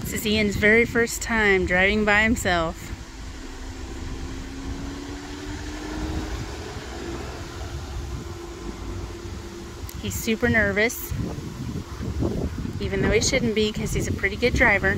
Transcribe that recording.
This is Ian's very first time driving by himself. He's super nervous, even though he shouldn't be because he's a pretty good driver.